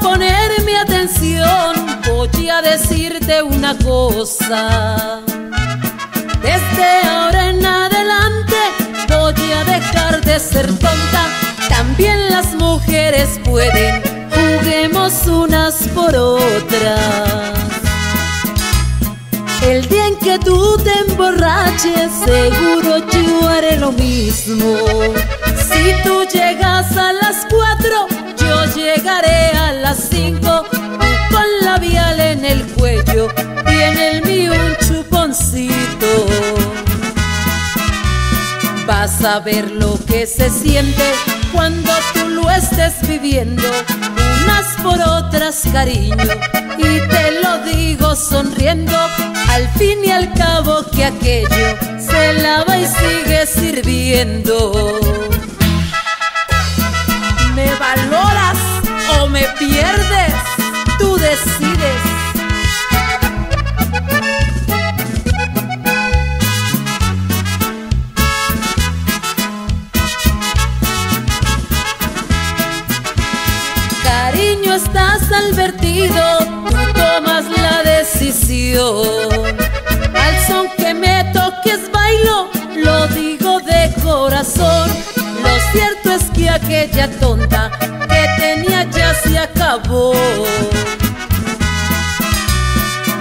poner mi atención, voy a decirte una cosa. Desde ahora en adelante voy a dejar de ser tonta. También las mujeres pueden, juguemos unas por otras. El día en que tú te emborraches, seguro yo haré lo mismo. Si tú llegas a Ver lo que se siente cuando tú lo estés viviendo. Unas por otras, cariño, y te lo digo sonriendo. Al fin y al cabo que aquello se lava y sigue sirviendo. ¿Me valoras o me pierdes? Tú decides. Estás advertido, tú tomas la decisión. Al son que me toques bailo, lo digo de corazón. Lo cierto es que aquella tonta que tenía ya se acabó.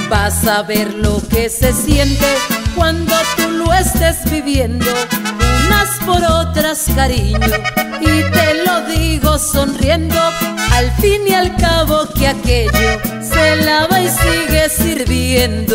Vas a ver lo que se siente cuando tú lo estés viviendo. Unas por otras, cariño, y te lo digo sonriendo. Al fin y al cabo que aquello se lava y sigue sirviendo.